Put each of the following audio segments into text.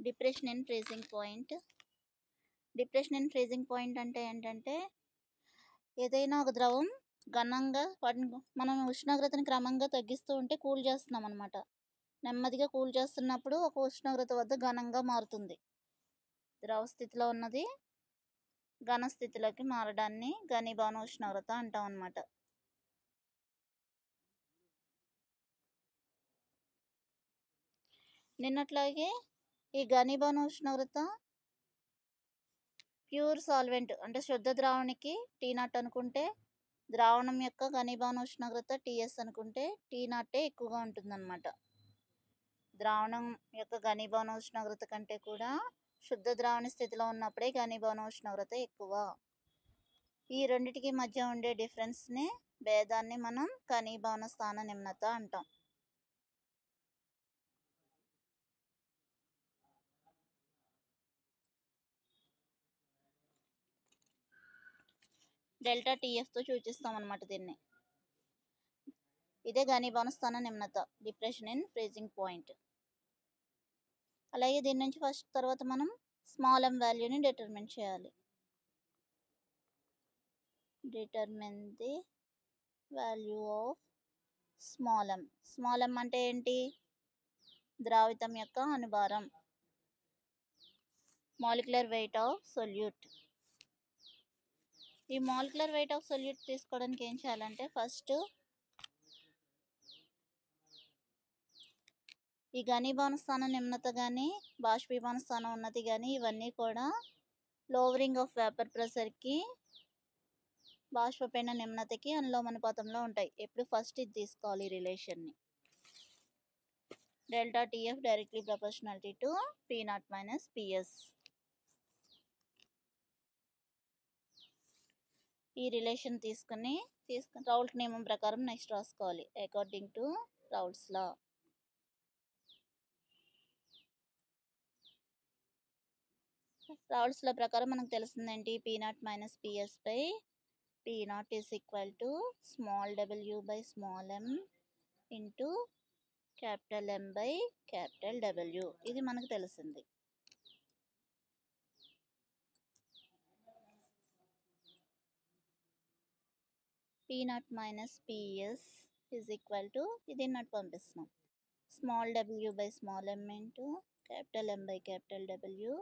Depression and freezing point. Depression and freezing point అంటే ఏంటంటే ఏదైనా ఒక ద్రవం ఘనంగా వాటిని మనం ఉష్ణోగ్రతని క్రమంగా తగ్గిస్తూ ఉంటే కూల్ చేస్తున్నాం అనమాట నెమ్మదిగా కూల్ చేస్తున్నప్పుడు ఒక ఉష్ణోగ్రత వద్ద ఘనంగా మారుతుంది. ద్రవ స్థితిలో ఉన్నది ఘన స్థితిలోకి మారడాన్ని ఘనీభవన ఉష్ణోగ్రత అంటాం అనమాట నిన్నట్లాగే ఈ ఘనీభవన ఉష్ణోగ్రత ప్యూర్ సాల్వెంట్ అంటే శుద్ధ ద్రావణికి టీ నాట్ అనుకుంటే ద్రావణం యొక్క ఘనీభవన ఉష్ణోగ్రత టీఎస్ అనుకుంటే టీ నాటే ఎక్కువగా ఉంటుందన్నమాట. ద్రావణం యొక్క ఘనీభవన ఉష్ణోగ్రత కంటే కూడా శుద్ధ ద్రావణ స్థితిలో ఉన్నప్పుడే ఘనీభవన ఉష్ణోగ్రత ఎక్కువ. ఈ రెండిటికి మధ్య ఉండే డిఫరెన్స్ని భేదాన్ని మనం ఘనీభవన స్థాన నిమ్నత అంటాం. డెల్టా టీఎఫ్తో సూచిస్తాం అనమాట దీన్ని. ఇదే ఘనీభవన స్థాన నిమ్నత డిప్రెషన్ ఇన్ ఫ్రీజింగ్ పాయింట్. అలాగే దీని నుంచి ఫస్ట్ తర్వాత మనం స్మాల్ ఎం వాల్యూని డిటర్మిన్ చేయాలి. Determine the value of small M. Small M అంటే ఏంటి? ద్రావితం యొక్క అనుభారం. Molecular weight of solute. ఈ మాలిక్యులర్ వెయిట్ ఆఫ్ సొల్యూట్ తీసుకోవడానికి ఏం చేయాలంటే ఫస్ట్ ఈ ఘనీభవన స్థానం నిమ్నత కానీ బాష్పీభవన స్థానం ఉన్నతి కానీ ఇవన్నీ కూడా లోవరింగ్ ఆఫ్ వేపర్ ప్రెషర్కి బాష్పపైన నిమ్నతకి అనులోమనుపాతంలో ఉంటాయి. ఎప్పుడు ఫస్ట్ ఇది తీసుకోవాలి ఈ రిలేషన్ని delta TF directly proportionality to P not minus PS ఈ రిలేషన్ తీసుకుని తీసుకుని రౌల్ట్ నియమం ప్రకారం నెక్స్ట్ రాసుకోవాలి. According to Raoult's law Raoult's law ప్రకారం మనకు తెలిసిందేంటి P not P not minus PS by P not is equal to small W by small M into capital M by capital W ఇది మనకు తెలిసింది P naught minus PS is equal to ఇది not పంపిస్తున్నాం. Small W by small M into capital M by capital W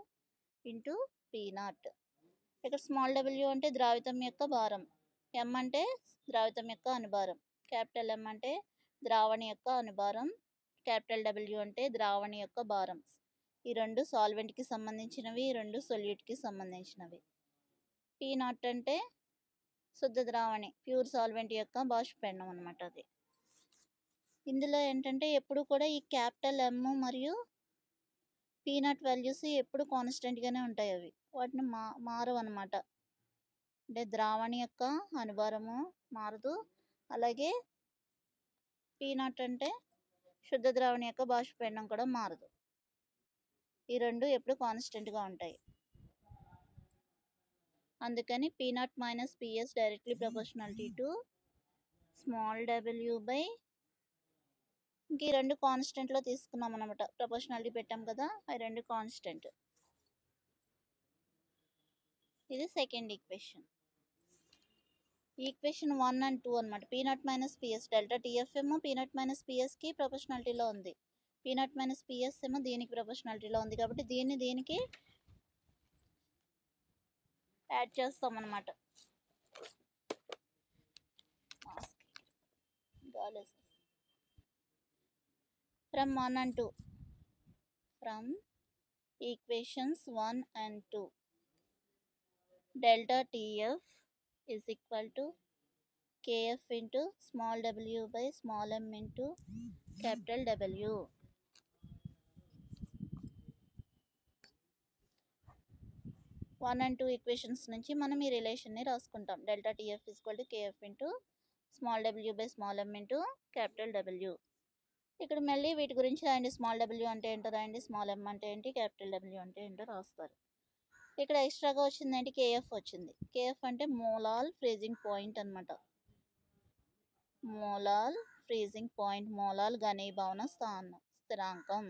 into P naught ఇక్కడ small W అంటే ద్రావితం యొక్క భారం. ఎం అంటే ద్రావితం యొక్క అనుభారం. క్యాపిటల్ ఎం అంటే ద్రావణి యొక్క అనుభారం. క్యాపిటల్ డబ్ల్యూ అంటే ద్రావణి యొక్క భారం. ఈ రెండు సాల్వెంట్కి సంబంధించినవి ఈ రెండు సొల్యూట్కి సంబంధించినవి. పీ నాట్ అంటే శుద్ధ ద్రావణి ప్యూర్ సాల్వెంట్ యొక్క బాష్పీండం అనమాట అది. ఇందులో ఏంటంటే ఎప్పుడు కూడా ఈ క్యాపిటల్ ఎమ్ మరియు పీనట్ వాల్యూస్ ఎప్పుడు కాన్స్టెంట్గానే ఉంటాయి అవి. వాటిని మా మారవు అనమాట అంటే ద్రావణి యొక్క అనుభారము మారదు. అలాగే పీనట్ అంటే శుద్ధ ద్రావణి యొక్క బాష్పీండం కూడా మారదు. ఈ రెండు ఎప్పుడు కాన్స్టెంట్గా ఉంటాయి. అందుకని P not minus PS directly proportionality to small W by ఇంక ఈ రెండు కాన్స్టెంట్లో తీసుకున్నాం అనమాట ప్రపోర్షనాలిటీ పెట్టాం కదా అవి రెండు కాన్స్టెంట్. ఇది second equation. Equation one and two అనమాట P not minus PS delta TF ఏమో పీ నాట్ మైనస్ పిఎస్కి ప్రొపోర్షనాలిటీలో ఉంది. పీ నాట్ మైనస్ పిఎస్ ఏమో దీనికి ప్రొపోర్షనాలిటీలో ఉంది కాబట్టి దీన్ని దీనికి యాడ్ చేస్తాం అన్నమాట from one and two from equations one and two delta TF is equal to KF into small W by small M into capital W one and two equations నుంచి మనం ఈ రిలేషన్ని రాసుకుంటాం. Delta TF equal to KF into small W by small M into capital W. ఇక్కడ మళ్ళీ వీటి గురించి రాయండి. స్మాల్ డబ్ల్యూ అంటే ఏంటో రాయండి. స్మాల్ ఎం అంటే ఏంటి? క్యాపిటల్ డబ్ల్యూ అంటే ఏంటో రాస్తారు. ఇక్కడ ఎక్స్ట్రాగా వచ్చింది ఏంటి? కేఎఫ్ వచ్చింది. కేఎఫ్ అంటే మోలాల్ ఫ్రీజింగ్ పాయింట్ అనమాట మోలాల్ ఫ్రీజింగ్ పాయింట్ మోలాల్ ఘనీభవన స్థానం స్థిరాంకం.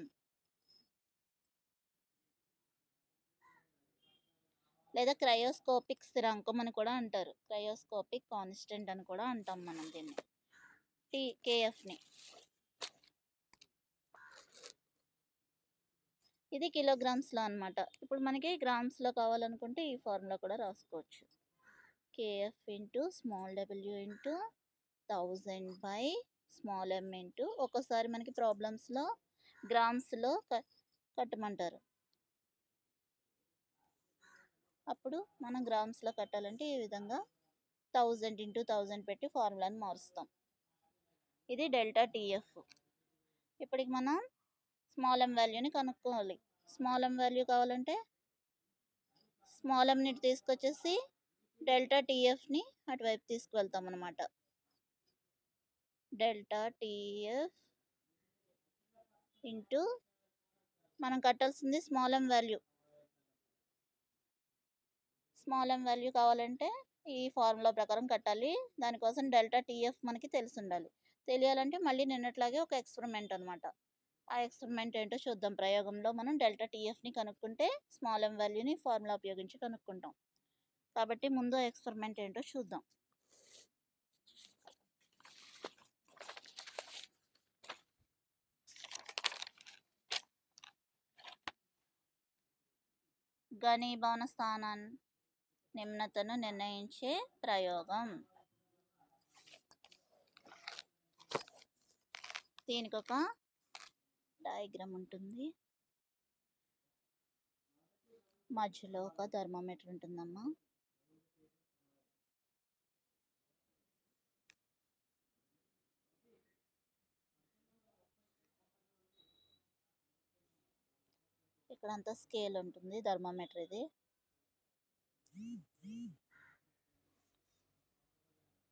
లేదా క్రయోస్కోపిక్ స్థిరాంకం అని కూడా అంటారు. క్రయోస్కోపిక్ కాన్స్టెంట్ అని కూడా అంటాం మనం దీన్ని. టీ కేఎఫ్ని ఇది కిలోగ్రామ్స్లో అనమాట ఇప్పుడు మనకి గ్రామ్స్లో కావాలనుకుంటే ఈ ఫార్ములా కూడా రాసుకోవచ్చు. KF into small W into thousand by small M into ఒక్కోసారి మనకి ప్రాబ్లమ్స్లో గ్రామ్స్లో కట్టమంటారు. అప్పుడు మనం గ్రామ్స్లో కట్టాలంటే ఈ విధంగా థౌజండ్ ఇంటూ థౌజండ్ పెట్టి ఫార్ములాని మారుస్తాం. ఇది డెల్టా టీఎఫ్ ఇప్పటికి మనం స్మాల్ ఎం వాల్యూని కనుక్కోవాలి. స్మాల్ ఎం వాల్యూ కావాలంటే స్మాల్ ఎంని తీసుకొచ్చేసి డెల్టా టీఎఫ్ని అటువైపు తీసుకువెళ్తాం అనమాట డెల్టా టీఎఫ్ ఇంటూ మనం కట్టాల్సింది small M value small M value కావాలంటే ఈ ఫార్ములా ప్రకారం కట్టాలి. దానికోసం డెల్టా టీఎఫ్ మనకి తెలిసి ఉండాలి తెలియాలంటే మళ్ళీ నిన్నట్లాగే ఒక ఎక్స్పెరిమెంట్ అనమాట ఆ ఎక్స్పెరిమెంట్ ఏంటో చూద్దాం. ప్రయోగంలో మనం డెల్టా టీఎఫ్ని కనుక్కుంటే స్మాల్ ఎం వాల్యూని ఫార్ములా ఉపయోగించి కనుక్కుంటాం. కాబట్టి ముందు ఎక్స్పెరిమెంట్ ఏంటో చూద్దాం. ఘనీభవన స్థానాన్ని నిమ్నతను నిర్ణయించే ప్రయోగం. దీనికి ఒక డయాగ్రామ్ ఉంటుంది. మధ్యలో ఒక థర్మోమీటర్ ఉంటుందమ్మా. ఇక్కడ అంతా స్కేల్ ఉంటుంది థర్మోమీటర్ ఇది.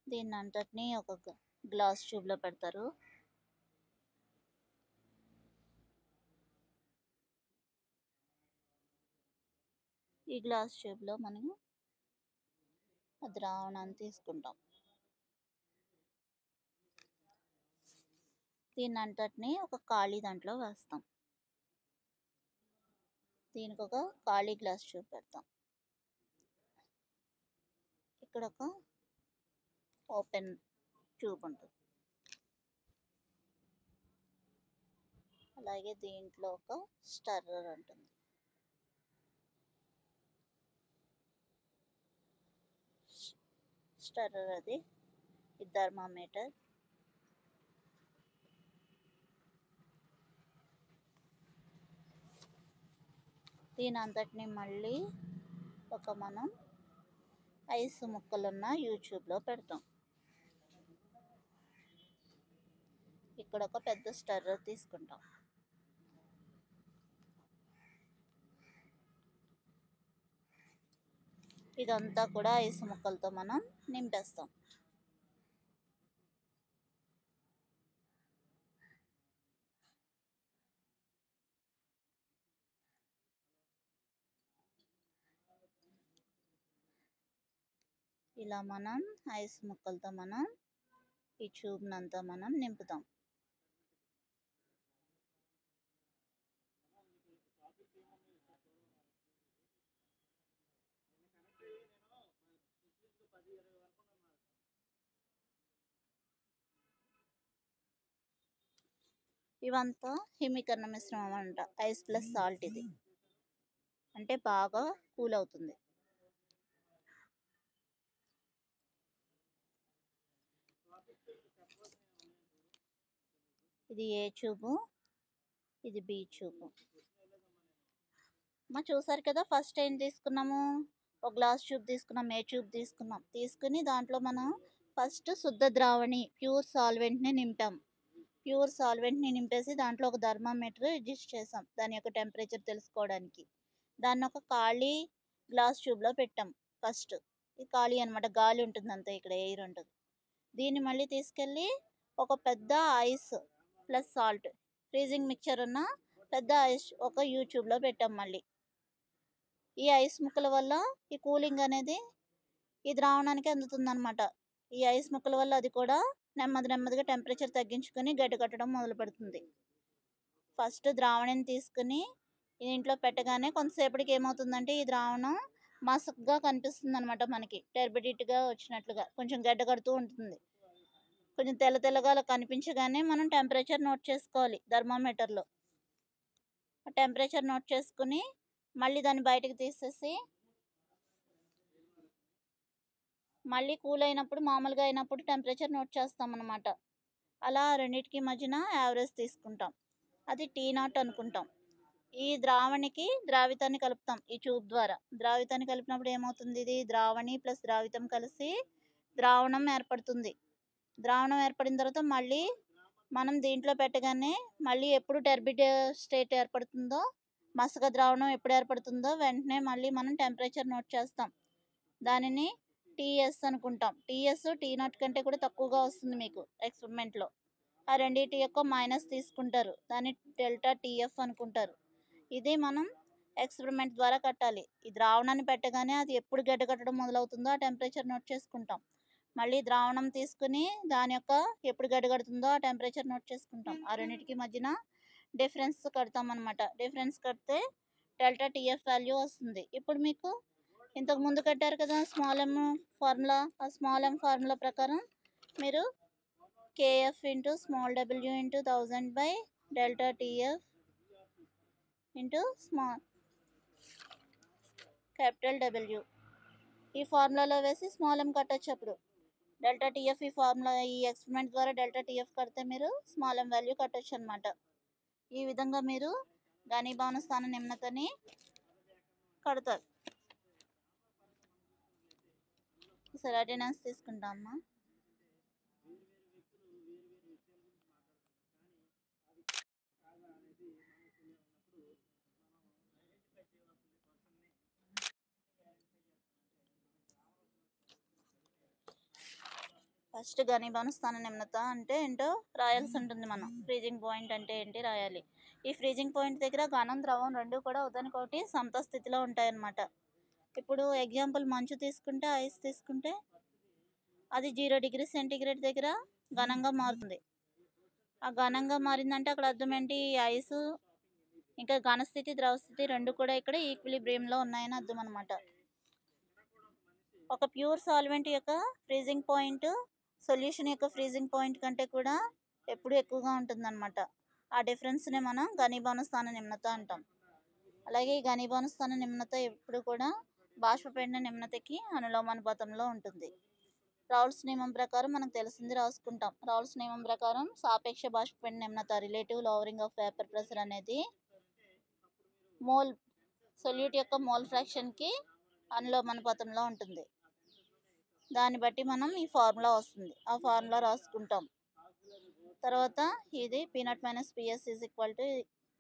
దీన్ని అంతటినీ ఒక గ్లాస్ ట్యూబ్లో పెడతారు. ఈ గ్లాస్ ట్యూబ్లో మనం ద్రావణాన్ని తీసుకుంటాం. దీన్ని అంతటినీ ఒక ఖాళీ దాంట్లో వేస్తాం. దీనికి ఒక ఖాళీ గ్లాస్ ట్యూబ్ పెడతాం. ఇక్కడ ఒక ఓపెన్ ట్యూబ్ ఉంటుంది. అలాగే దీంట్లో ఒక స్టర్రర్ ఉంటుంది. స్టర్రర్ అది థర్మామీటర్. దీని అంతటిని మళ్ళీ ఒక మనం ఐస్ ముక్కలున్న యూట్యూబ్లో పెడతాం. ఇక్కడ ఒక పెద్ద స్టర్రర్ తీసుకుంటాం. ఇదంతా కూడా ఐస్ ముక్కలతో మనం నింపేస్తాం. ఇలా మనం ఐస్ ముక్కలతో మనం ఈ ట్యూబ్నంతా మనం నింపుతాం. ఇవంతా హిమీకరణ మిశ్రమం అంట. ఐస్ ప్లస్ సాల్ట్ ఇది. అంటే బాగా కూల్ అవుతుంది. ఇది ఏ చూపు? ఇది బి చూపు. మా చూసారు కదా ఫస్ట్ ఏం తీసుకున్నాము? ఒక గ్లాస్ ట్యూబ్ తీసుకున్నాం ఏ ట్యూబ్ తీసుకున్నాం? తీసుకుని దాంట్లో మనం ఫస్ట్ శుద్ధ ద్రావణి ప్యూర్ సాల్వెంట్ని నింపాం. ప్యూర్ సాల్వెంట్ని నింపేసి దాంట్లో ఒక థర్మామీటర్ అడ్జస్ట్ చేసాం దాని యొక్క టెంపరేచర్ తెలుసుకోవడానికి. దాన్ని ఒక ఖాళీ గ్లాస్ ట్యూబ్లో పెట్టాం ఫస్ట్. ఇది ఖాళీ అనమాట గాలి ఉంటుంది అంతే ఇక్కడ ఎయిర్ ఉంటుంది. దీన్ని మళ్ళీ తీసుకెళ్ళి ఒక పెద్ద ice plus salt. Freezing mixture ఉన్న పెద్ద ఐస్ ఒక యూట్యూబ్లో పెట్టాం మళ్ళీ. ఈ ఐస్ ముక్కల వల్ల ఈ కూలింగ్ అనేది ఈ ద్రావణానికి అందుతుందనమాట ఈ ఐస్ ముక్కల వల్ల అది కూడా నెమ్మది నెమ్మదిగా టెంపరేచర్ తగ్గించుకొని గడ్డ కట్టడం మొదలు పెడుతుంది ఫస్ట్ ద్రావణాన్ని తీసుకుని ఇంట్లో పెట్టగానే కొంతసేపటికి ఏమవుతుందంటే ఈ ద్రావణం మసక్గా కనిపిస్తుంది అనమాట మనకి. టెర్బిడిట్గా వచ్చినట్లుగా కొంచెం గడ్డ కడుతూ ఉంటుంది. కొంచెం తెల్ల తెల్లగా అలా కనిపించగానే మనం టెంపరేచర్ నోట్ చేసుకోవాలి థర్మామీటర్లో టెంపరేచర్ నోట్ చేసుకుని మళ్ళీ దాన్ని బయటకు తీసేసి మళ్ళీ కూల్ అయినప్పుడు మామూలుగా అయినప్పుడు టెంపరేచర్ నోట్ చేస్తాం అనమాట అలా రెండింటికి మధ్యన యావరేజ్ తీసుకుంటాం. అది టీ నాట్ అనుకుంటాం. ఈ ద్రావణికి ద్రావితాన్ని కలుపుతాం ఈ ట్యూబ్ ద్వారా. ద్రావితాన్ని కలిపినప్పుడు ఏమవుతుంది? ఇది ద్రావణి ప్లస్ ద్రావితం కలిసి ద్రావణం ఏర్పడుతుంది. ద్రావణం ఏర్పడిన తర్వాత మళ్ళీ మనం దీంట్లో పెట్టగానే మళ్ళీ ఎప్పుడు టెర్బిడ్ స్టేట్ ఏర్పడుతుందో మసక ద్రావణం ఎప్పుడు ఏర్పడుతుందో వెంటనే మళ్ళీ మనం టెంపరేచర్ నోట్ చేస్తాం. దానిని టీఎస్ అనుకుంటాం. టీఎస్ టీ నాట్ కంటే కూడా తక్కువగా వస్తుంది మీకు ఎక్స్పెరిమెంట్లో. ఆ రెండింటి యొక్క మైనస్ తీసుకుంటారు. దాన్ని డెల్టా టీఎఫ్ అనుకుంటారు. ఇది మనం ఎక్స్పెరిమెంట్ ద్వారా కట్టాలి. ఈ ద్రావణాన్ని పెట్టగానే అది ఎప్పుడు గడ్డ కట్టడం మొదలవుతుందో ఆ టెంపరేచర్ నోట్ చేసుకుంటాం. మళ్ళీ ద్రావణం తీసుకుని దాని యొక్క ఎప్పుడు గడ్డ కడుతుందో ఆ టెంపరేచర్ నోట్ చేసుకుంటాం. ఆ రెండింటికి మధ్యన డిఫరెన్స్ కడతాం అనమాట డిఫరెన్స్ కడితే డెల్టా టీఎఫ్ వాల్యూ వస్తుంది. ఇప్పుడు మీకు ఇంతకు ముందు కట్టారు కదా స్మాల్ ఎమ్ ఫార్ములా. ఆ స్మాల్ ఎమ్ ఫార్ములా ప్రకారం మీరు KF into small W into thousand by delta TF into small capital W. ఈ ఫార్ములాలో వేసి స్మాల్ ఎమ్ కట్టచ్చు అప్పుడు. డెల్టా టీఎఫ్ ఈ ఫార్ములా ఈ ఎక్స్పెరిమెంట్ ద్వారా డెల్టా టీఎఫ్ కడితే మీరు స్మాల్ ఎం వాల్యూ కట్టచ్చు అనమాట ఈ విధంగా మీరు ఘనీభవన స్థాన నిమ్నతని కడతారు. సరే అటెండెన్స్ తీసుకుంటామా ఫస్ట్ ఘనీభవన స్థాన నిమ్నత అంటే ఏంటో రాయాల్సి ఉంటుంది మనం. ఫ్రీజింగ్ పాయింట్ అంటే ఏంటి రాయాలి. ఈ ఫ్రీజింగ్ పాయింట్ దగ్గర ఘనం ద్రవం రెండు కూడా ఒకదానికొకటి సమత స్థితిలో ఉంటాయన్నమాట. ఇప్పుడు ఎగ్జాంపుల్ మంచు తీసుకుంటే ఐస్ తీసుకుంటే అది జీరో డిగ్రీ సెంటీగ్రేడ్ దగ్గర ఘనంగా మారుతుంది. ఆ ఘనంగా మారిందంటే అక్కడ అర్థం ఏంటి? ఐస్ ఇంకా ఘనస్థితి ద్రవస్థితి రెండు కూడా ఇక్కడ ఈక్విలిబ్రియంలో ఉన్నాయని అర్థం అనమాట ఒక ప్యూర్ సాల్వెంట్ యొక్క ఫ్రీజింగ్ పాయింట్ సొల్యూషన్ యొక్క ఫ్రీజింగ్ పాయింట్ కంటే కూడా ఎప్పుడు ఎక్కువగా ఉంటుందన్నమాట. ఆ డిఫరెన్స్నే మనం ఘనీభవన స్థాన నిమ్నత అంటాం. అలాగే ఈ ఘనీభవన స్థాన నిమ్నత ఎప్పుడు కూడా బాష్పపీడన నిమ్నతకి అనులోమానుపాతంలో ఉంటుంది. రౌల్స్ నియమం ప్రకారం మనకు తెలిసింది రాసుకుంటాం. రావుల్స్ నియమం ప్రకారం సాపేక్ష బాష్పపీడన నిమ్నత relative lowering of vapour pressure అనేది మోల్ సొల్యూట్ యొక్క మోల్ ఫ్రాక్షన్కి అనులోమానుపాతంలో ఉంటుంది. దాన్ని బట్టి మనం ఈ ఫార్ములా వస్తుంది. ఆ ఫార్ములా రాసుకుంటాం. తర్వాత ఇది P naught minus PS is equal to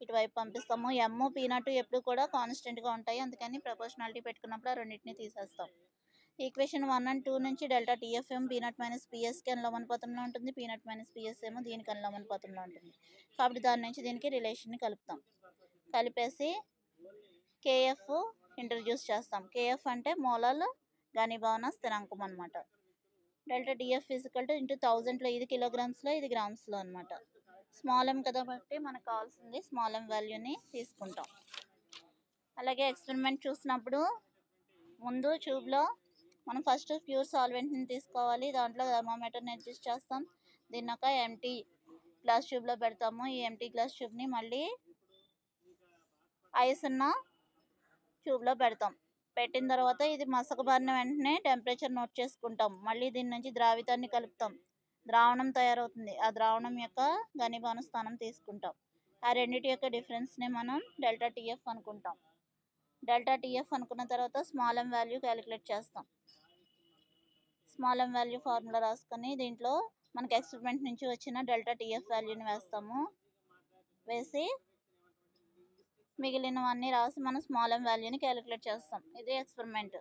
ఇటువైపు పంపిస్తాము. ఎమ్ పీనట్ ఎప్పుడు కూడా కాన్స్టెంట్గా ఉంటాయి. అందుకని ప్రపోర్షనాలిటీ పెట్టుకున్నప్పుడు ఆ రెండింటిని తీసేస్తాం. ఈక్వేషన్ వన్ అండ్ టూ నుంచి delta TFM P naught minus పిఎస్కి అనులోమానుపాతంలో ఉంటుంది. పీనట్ మైనస్ పిఎస్ ఏమో దీనికి అనులోమానుపాతంలో ఉంటుంది. కాబట్టి దాని నుంచి దీనికి రిలేషన్ని కలుపుతాం. కలిపేసి కేఎఫ్ ఇంట్రడ్యూస్ చేస్తాం. కేఎఫ్ అంటే మూలాలు ఘనీభవన స్థిరాంకం అనమాట delta DF physical to into థౌజండ్లో ఇది కిలోగ్రామ్స్లో ఇది గ్రామ్స్లో అనమాట స్మాల్ ఎం కదా బట్టి మనకు కావాల్సింది స్మాల్ ఎం వాల్యూని తీసుకుంటాం. అలాగే ఎక్స్పెరిమెంట్ చూసినప్పుడు ముందు ట్యూబ్లో మనం ఫస్ట్ ప్యూర్ సాల్వెంట్ని తీసుకోవాలి. దాంట్లో థర్మామీటర్ని అడ్జస్ట్ చేస్తాం. దీన్ని ఎంటీ గ్లాస్ ట్యూబ్లో పెడతాము. ఈ ఎంటీ గ్లాస్ ట్యూబ్ని మళ్ళీ ఐస్ ఉన్న ట్యూబ్లో పెడతాం. పెట్టిన తర్వాత ఇది మసకబారిన వెంటనే టెంపరేచర్ నోట్ చేసుకుంటాం. మళ్ళీ దీని నుంచి ద్రావితాన్ని కలుపుతాం. ద్రావణం తయారవుతుంది. ఆ ద్రావణం యొక్క ఘనీభవన స్థానం తీసుకుంటాం. ఆ రెండింటి యొక్క డిఫరెన్స్ని మనం డెల్టా టీఎఫ్ అనుకుంటాం. డెల్టా టీఎఫ్ అనుకున్న తర్వాత స్మాల్ ఎం వాల్యూ క్యాలిక్యులేట్ చేస్తాం. స్మాల్ ఎం వాల్యూ ఫార్ములా రాసుకొని దీంట్లో మనకి ఎక్స్పెరిమెంట్ నుంచి వచ్చిన డెల్టా టీఎఫ్ వాల్యూని వేస్తాము. వేసి మిగిలినవన్నీ రాసి మనం స్మాల్ ఎం వాల్యూని క్యాలిక్యులేట్ చేస్తాం. ఇది ఎక్స్పెరిమెంట్